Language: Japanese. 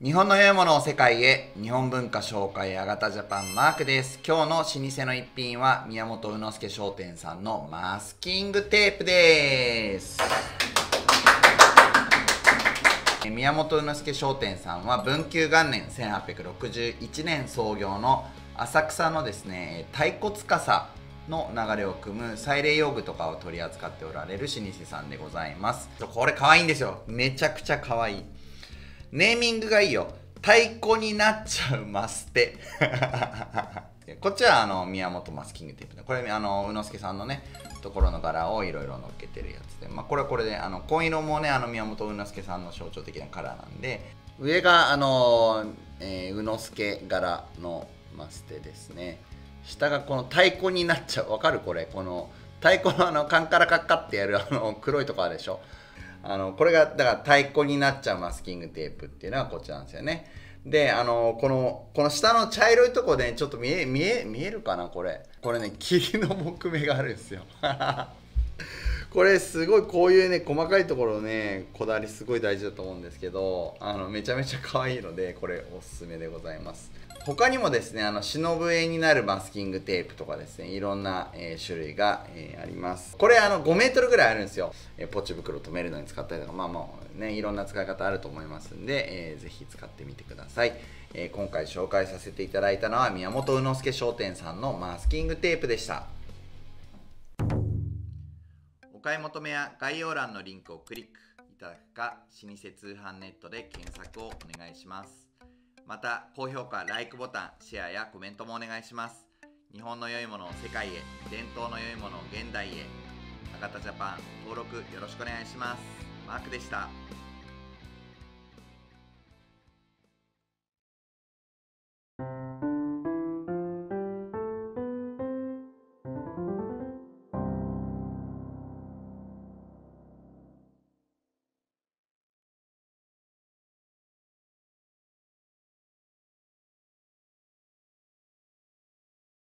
日本の良いものを世界へ日本文化紹介あがたジャパンマークです。今日の老舗の一品は宮本宇之助商店さんのマスキングテープです。宮本宇之助商店さんは文久元年1861年創業の浅草のですね太鼓司の流れを組む祭礼用具とかを取り扱っておられる老舗さんでございます。これ可愛いんですよ。めちゃくちゃ可愛い。ネーミングがいいよ。太鼓になっちゃうマステ。こっちはあの宮本マスキングテープでこれあの宇之助さんのねところの柄をいろいろ乗っけてるやつで、まあ、これはこれであの紺色もねあの宮本宇之助さんの象徴的なカラーなんで。上があの、えー、宇之助柄のマステですね。下がこの太鼓になっちゃう。わかるこれ？この太鼓のあのカンカラカッカってやるあの黒いとこあるでしょ？あのこれがだから太鼓になっちゃうマスキングテープっていうのはこっちなんですよね。であのこのこの下の茶色いとこでちょっと見え見え見えるかなこれ。これね霧の木目があるんですよ。これすごいこういうね細かいところねこだわりすごい大事だと思うんですけどあのめちゃめちゃ可愛いのでこれおすすめでございます。他にもですねあの忍笛になるマスキングテープとかですねいろんな、えー、種類が、えー、あります。これあの5メートルぐらいあるんですよ、えー、ポチ袋止めるのに使ったりとかまあまあねいろんな使い方あると思いますんで、えー、ぜひ使ってみてください、え今回紹介させていただいたのは宮本宇之助商店さんのマスキングテープでした。お買い求めや概要欄のリンクをクリックいただくか老舗通販ネットで検索をお願いしますまた高評価、LIKE ボタン、シェアやコメントもお願いします。日本の良いものを世界へ、伝統の良いものを現代へ。博多ジャパン登録よろしくお願いします。マークでした。